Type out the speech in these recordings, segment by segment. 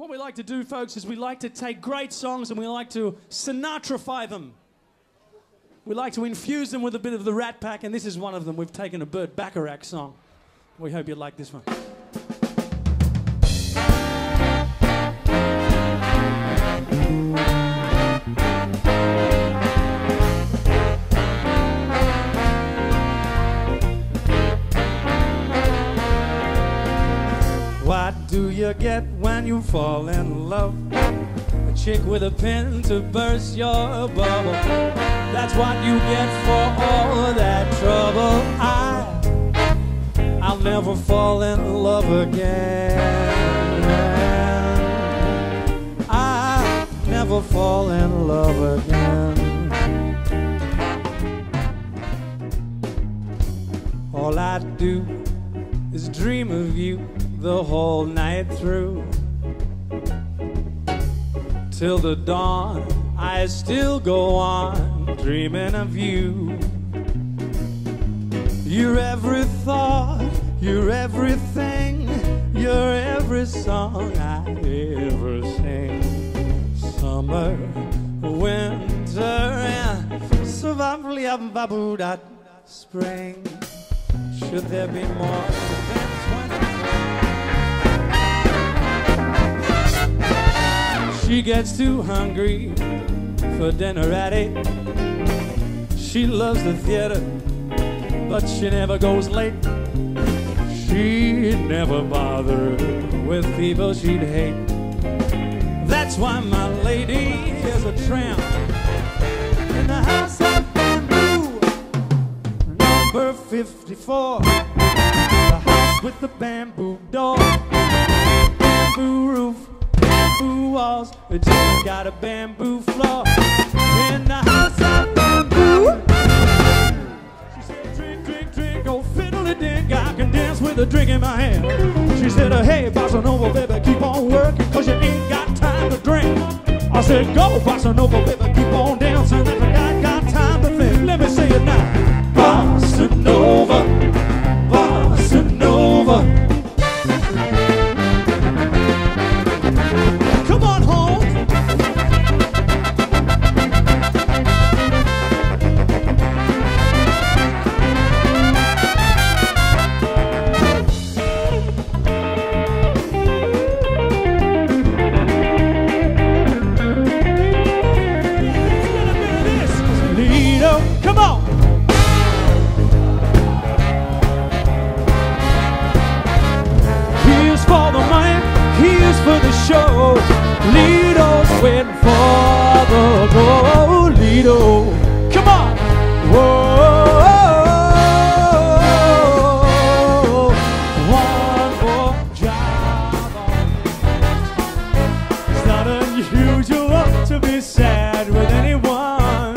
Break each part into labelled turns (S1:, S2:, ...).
S1: What we like to do, folks, is we like to take great songs and we like to Sinatrify them. We like to infuse them with a bit of the Rat Pack, and this is one of them. We've taken a Burt Bacharach song. We hope you like this one. You get when you fall in love? A chick with a pin to burst your bubble. That's what you get for all that trouble. I, I'll never fall in love again. I never fall in love again. All I do is dream of you the whole night through. Till the dawn, I still go on dreaming of you. You're every thought, you're everything, you're every song I ever sing. Summer, winter, and survival that spring. Should there be more She gets too hungry for dinner at eight. She loves the theater, but she never goes late. She never bothered with people she'd hate. That's why my lady is a tramp in the house of bamboo, number 54. The house with the bamboo walls. It's even got a bamboo floor in the house of bamboo. She said, drink, drink, drink, oh fiddly dink, I can dance with a drink in my hand. She said, hey, bossa nova, baby, keep on working, cause you ain't got time to drink. I said, go, bossa nova, baby, keep on dancing, if I got, got time to think. Let me say Waiting for the goal. Lido, come on. Whoa. One more. It's not unusual to be sad with anyone.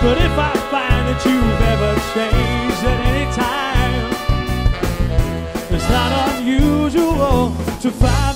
S1: But if I find that you've ever changed at any time, it's not unusual to find